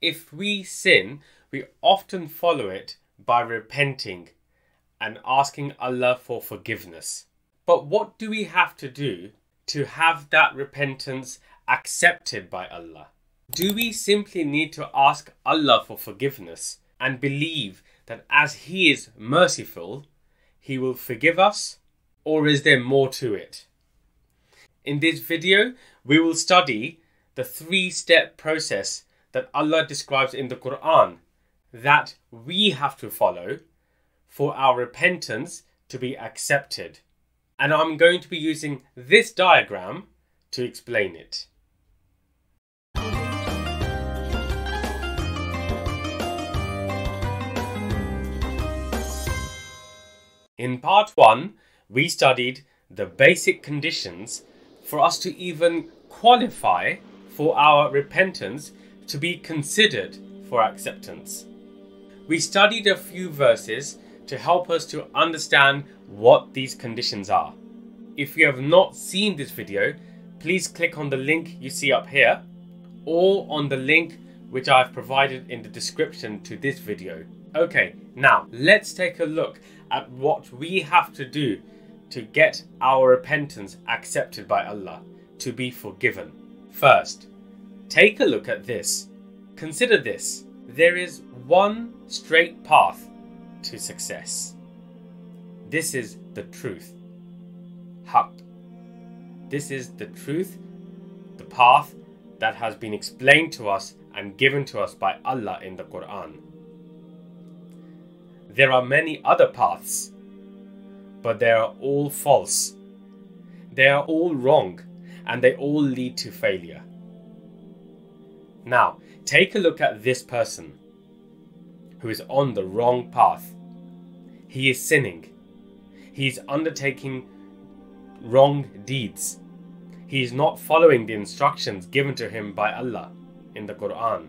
If we sin, we often follow it by repenting and asking Allah for forgiveness. But what do we have to do to have that repentance accepted by Allah? Do we simply need to ask Allah for forgiveness and believe that as He is merciful, He will forgive us? Or is there more to it? In this video, we will study the three step process that Allah describes in the Quran that we have to follow for our repentance to be accepted. And I'm going to be using this diagram to explain it. In part 1, we studied the basic conditions for us to even qualify for our repentance to be considered for acceptance. We studied a few verses to help us to understand what these conditions are. If you have not seen this video, please click on the link you see up here or on the link which I've provided in the description to this video. Okay, now let's take a look at what we have to do to get our repentance accepted by Allah, to be forgiven. First, take a look at this. Consider this. There is one straight path to success. This is the truth. Haq. This is the truth, the path that has been explained to us and given to us by Allah in the Quran. There are many other paths, but they are all false. They are all wrong and they all lead to failure. Now, take a look at this person who is on the wrong path. He is sinning. He is undertaking wrong deeds. He is not following the instructions given to him by Allah in the Quran.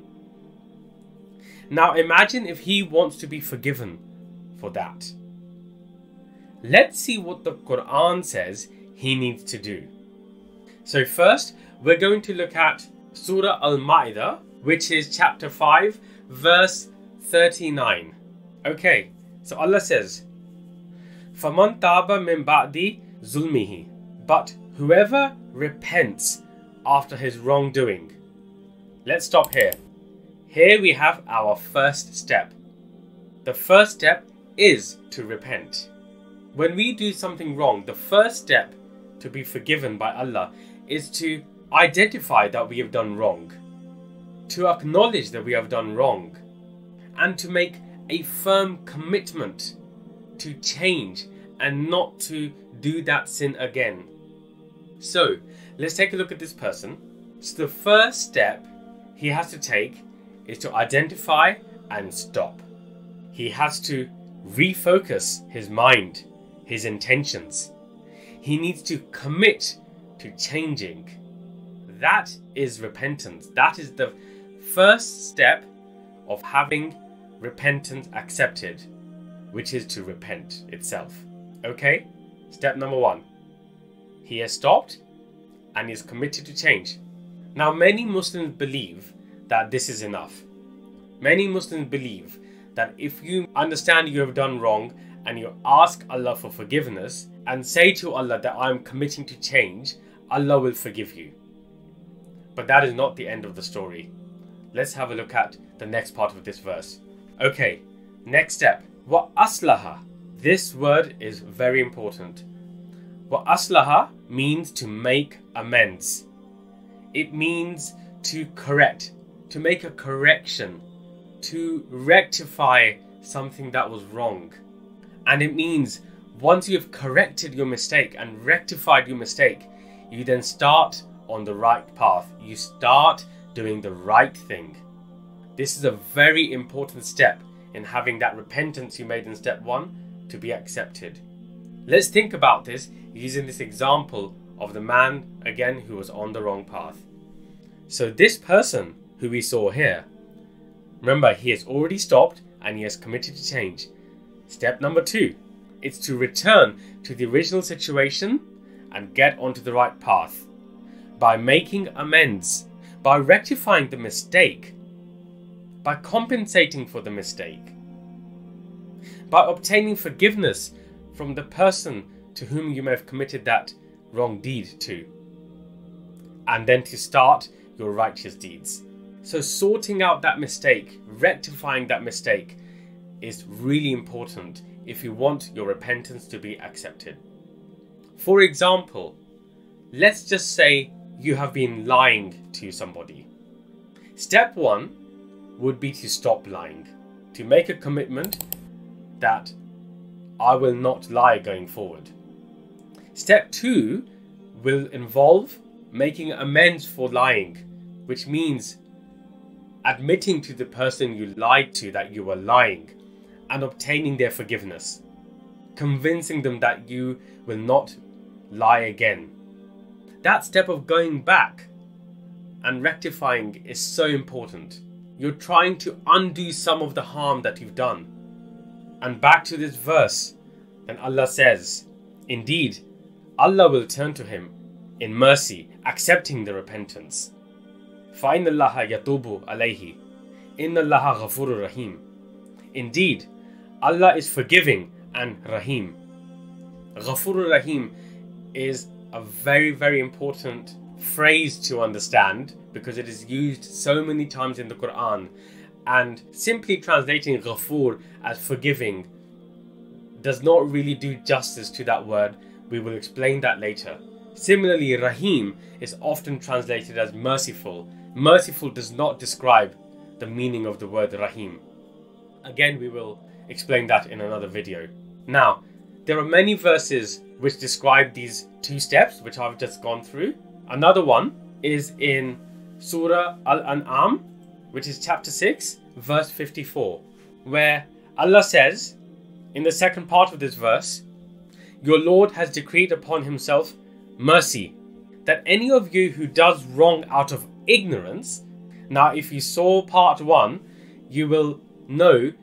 Now imagine if he wants to be forgiven for that. Let's see what the Quran says he needs to do. So first, we're going to look at Surah Al-Ma'idah, which is chapter 5, verse 39. Okay, so Allah says, فَمَنْ تَابَ مِنْ بَعْدِ ظُلْمِهِ But whoever repents after his wrongdoing. Let's stop here. Here we have our first step. The first step is to repent. When we do something wrong, the first step to be forgiven by Allah is to identify that we have done wrong, to acknowledge that we have done wrong, and to make a firm commitment to change and not to do that sin again. So, let's take a look at this person. So, the first step he has to take is to identify and stop. He has to refocus his mind, his intentions. He needs to commit to changing. That is repentance. That is the first step of having repentance accepted, which is to repent itself. Okay? Step number one. He has stopped and is committed to change. Now, many Muslims believe that this is enough. Many Muslims believe that if you understand you have done wrong and you ask Allah for forgiveness and say to Allah that I'm committing to change, Allah will forgive you. But that is not the end of the story. Let's have a look at the next part of this verse. Okay, next step. Wa aslaha. This word is very important. Wa aslaha means to make amends. It means to correct, to make a correction, to rectify something that was wrong. And it means once you've corrected your mistake and rectified your mistake, you then start on the right path. You start doing the right thing. This is a very important step in having that repentance you made in step one to be accepted. Let's think about this using this example of the man again who was on the wrong path. So, this person who we saw here, remember he has already stopped and he has committed to change. Step number two is to return to the original situation and get onto the right path by making amends, by rectifying the mistake. by compensating for the mistake, by obtaining forgiveness from the person to whom you may have committed that wrong deed to, and then to start your righteous deeds. So, sorting out that mistake, rectifying that mistake, is really important if you want your repentance to be accepted. For example, let's just say you have been lying to somebody. Step one would be to stop lying, to make a commitment that I will not lie going forward. Step two will involve making amends for lying, which means admitting to the person you lied to that you were lying and obtaining their forgiveness, convincing them that you will not lie again. That step of going back and rectifying is so important. You're trying to undo some of the harm that you've done. And back to this verse, then Allah says, Indeed, Allah will turn to him in mercy, accepting the repentance. فَإِنَّ اللَّهَ يَتُوبُ عَلَيْهِ إِنَّ اللَّهَ غَفُورٌ رَحِيمٌ Indeed, Allah is forgiving and Rahim. Ghafur Rahim is a very, very important phrase to understand because it is used so many times in the Quran. And simply translating Ghafur as forgiving does not really do justice to that word. We will explain that later. Similarly, Rahim is often translated as merciful. Merciful does not describe the meaning of the word Rahim. Again, we will explain that in another video. Now, there are many verses which describe these two steps, which I've just gone through. Another one is in Surah Al An'am, which is chapter 6, verse 54, where Allah says, in the second part of this verse, Your Lord has decreed upon Himself mercy, that any of you who does wrong out of ignorance, now if you saw part 1, you will know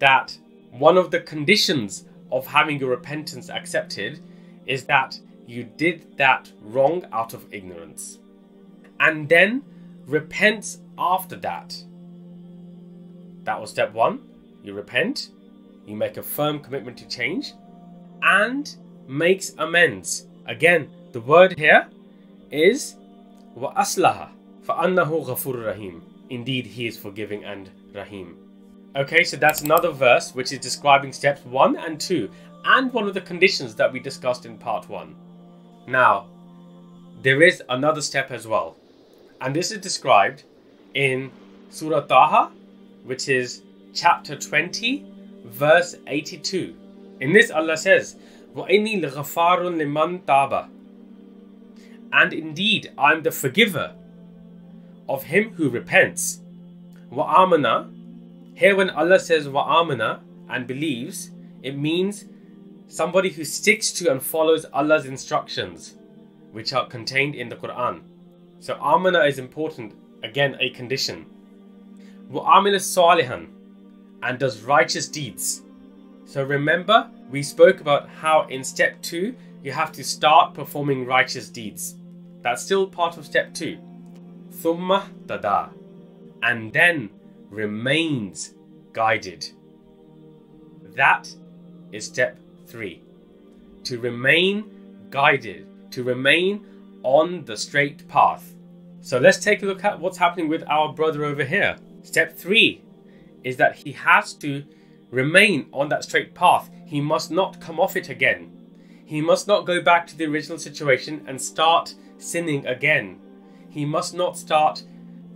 that one of the conditions of having your repentance accepted is that you did that wrong out of ignorance. And then repent after that. That was step one. You repent, you make a firm commitment to change, and makes amends. Again, the word here is wa aslaha fa annahu ghafur rahim. Indeed, he is forgiving and rahim. Okay, so that's another verse which is describing steps 1 and 2 and one of the conditions that we discussed in part 1. Now, there is another step as well. And this is described in Surah Taha, which is chapter 20, verse 82. In this, Allah says, وَإِنِّي لَغَفَارٌ لِمَنْ تَابَ And indeed, I am the forgiver of him who repents. وَآمَنَ here, when Allah says wa'amana and believes, it means somebody who sticks to and follows Allah's instructions, which are contained in the Quran. So, amana is important, again, a condition. Wa'amila salihan and does righteous deeds. So, remember, we spoke about how in step two, you have to start performing righteous deeds. That's still part of step two. Thumma tada. And then remains guided. That is step three. To remain guided, to remain on the straight path. So let's take a look at what's happening with our brother over here. Step three is that he has to remain on that straight path. He must not come off it again. He must not go back to the original situation and start sinning again. He must not start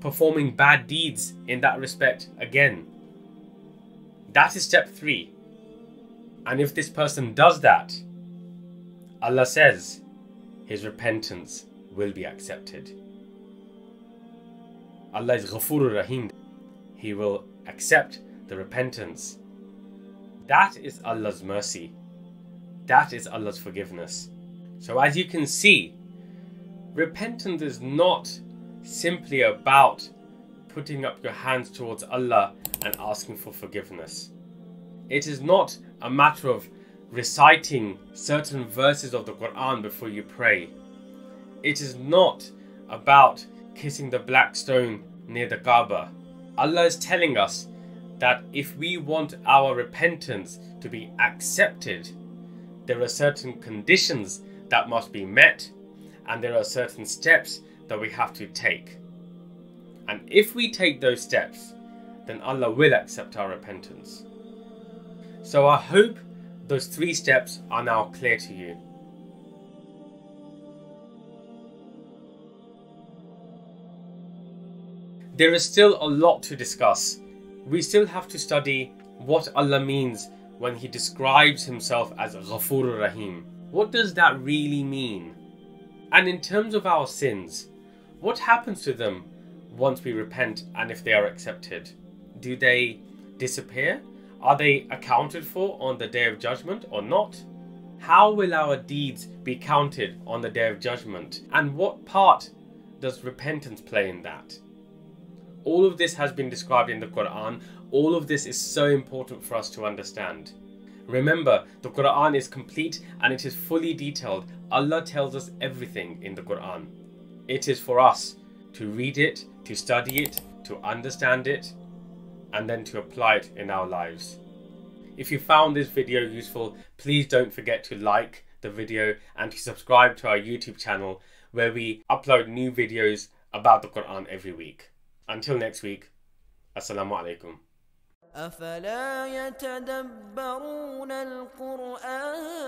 performing bad deeds in that respect again. That is step three. And if this person does that, Allah says his repentance will be accepted. Allah is Ghafurur Rahim. He will accept the repentance. That is Allah's mercy. That is Allah's forgiveness. So, as you can see, repentance is not simply about putting up your hands towards Allah and asking for forgiveness. It is not a matter of reciting certain verses of the Quran before you pray. It is not about kissing the black stone near the Kaaba. Allah is telling us that if we want our repentance to be accepted, there are certain conditions that must be met and there are certain steps that we have to take. And if we take those steps, then Allah will accept our repentance. So I hope those three steps are now clear to you. There is still a lot to discuss. We still have to study what Allah means when He describes Himself as Ghafur Rahim. What does that really mean? And in terms of our sins, what happens to them once we repent and if they are accepted? Do they disappear? Are they accounted for on the day of judgment or not? How will our deeds be counted on the day of judgment? And what part does repentance play in that? All of this has been described in the Quran. All of this is so important for us to understand. Remember, the Quran is complete and it is fully detailed. Allah tells us everything in the Quran. It is for us to read it, to study it, to understand it, and then to apply it in our lives. If you found this video useful, please don't forget to like the video and to subscribe to our YouTube channel where we upload new videos about the Quran every week. Until next week, Assalamu alaikum. أفلا يتدبرون القرآن